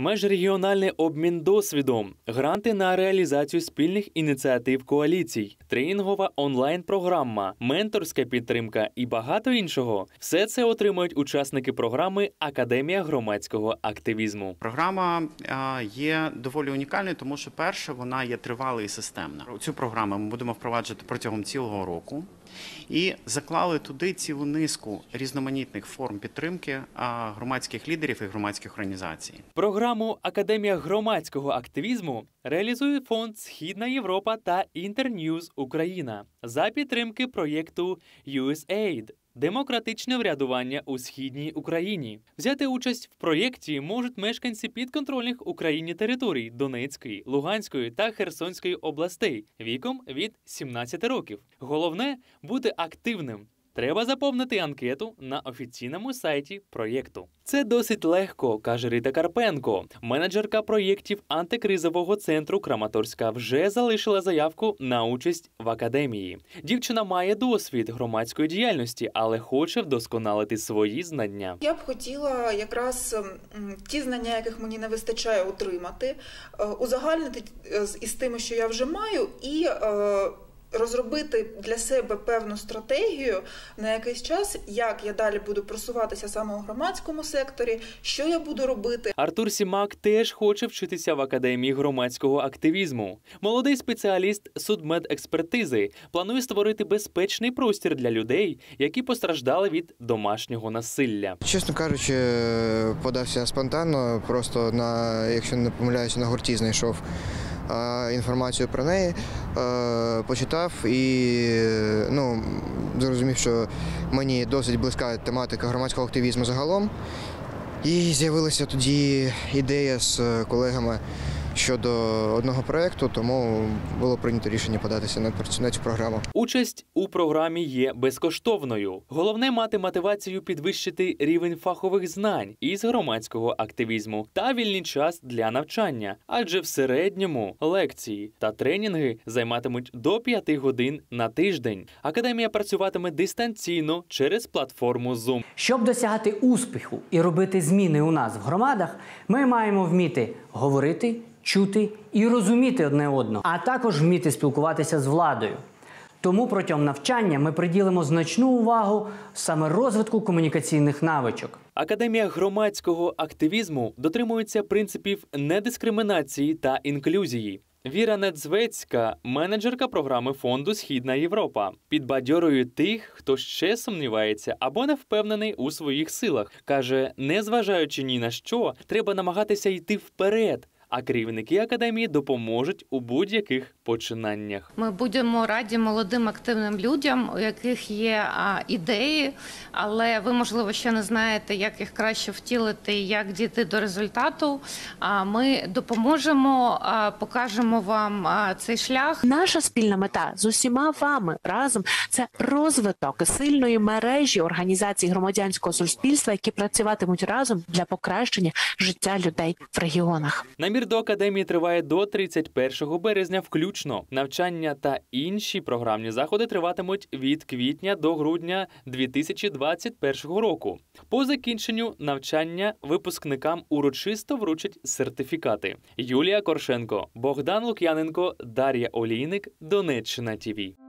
Межрегіональний обмін досвідом, гранти на реалізацію спільних ініціатив коаліцій, тренінгова онлайн-програма, менторська підтримка і багато іншого все це отримують учасники програми Академія громадського активізму. Програма є доволі унікальною, тому що перше вона є тривала і системна. Цю програму ми будемо впроваджувати протягом цілого року і заклали туди цілу низку різноманітних форм підтримки громадських лідерів і громадських організацій. Програму Академія громадського активізму реалізує фонд Східна Європа та Інтерньюз Україна за підтримки проєкту USAID. Демократичне врядування у східній Україні взяти участь в проєкті можуть мешканці підконтрольних Україні територій Донецької, Луганської та Херсонської областей віком від 17 років. Головне бути активним. Треба заповнити анкету на офіційному сайті проєкту. Це досить легко, каже Рита Карпенко. Менеджерка проєктів антикризового центру Краматорська вже залишила заявку на участь в академії. Дівчина має досвід громадської діяльності, але хоче вдосконалити свої знання. Я б хотіла якраз ті знання, яких мені не вистачає отримати, е, узагальнити е, із тими, що я вже маю, і е, розробити для себе певну стратегію на якийсь час, як я далі буду просуватися саме у громадському секторі, що я буду робити. Артур Сімак теж хоче вчитися в академії громадського активізму. Молодий спеціаліст судмедекспертизи планує створити безпечний простір для людей, які постраждали від домашнього насилля. Чесно кажучи, подався спонтанно, просто на, якщо не помиляюся, на гурті знайшов інформацію про неї, е, почитав і ну, зрозумів, що мені досить близька тематика громадського активізму загалом. І з'явилася тоді ідея з колегами щодо одного проєкту, тому було прийнято рішення податися на цю- програму. Участь у програмі є безкоштовною. Головне мати мотивацію підвищити рівень фахових знань із громадського активізму та вільний час для навчання, адже в середньому лекції та тренінги займатимуть до 5 годин на тиждень. Академія працюватиме дистанційно через платформу Zoom. Щоб досягати успіху і робити зміни у нас в громадах, ми маємо вміти говорити, чути і розуміти одне одного, а також вміти спілкуватися з владою. Тому протягом навчання ми приділимо значну увагу саме розвитку комунікаційних навичок. Академія громадського активізму дотримується принципів недискримінації та інклюзії. Віра Недзвецька, менеджерка програми фонду Східна Європа, підбадьорює тих, хто ще сумнівається або не впевнений у своїх силах. каже, незважаючи ні на що, треба намагатися йти вперед. А керівники академії допоможуть у будь-яких починаннях. Ми будемо раді молодим активним людям, у яких є ідеї, але ви, можливо, ще не знаєте, як їх краще втілити і як дійти до результату. А ми допоможемо, покажемо вам цей шлях. Наша спільна мета з усіма вами разом це розвиток сильної мережі організацій громадянського суспільства, які працюватимуть разом для покращення життя людей в регіонах. Намір до академії триває до 31 березня включно. Навчання та інші програмні заходи триватимуть від квітня до грудня 2021 року. По закінченню навчання випускникам урочисто вручать сертифікати. Юлія Коршенко, Богдан Лук'яненко, Дар'я Олійник, Донеччина ТІВІ.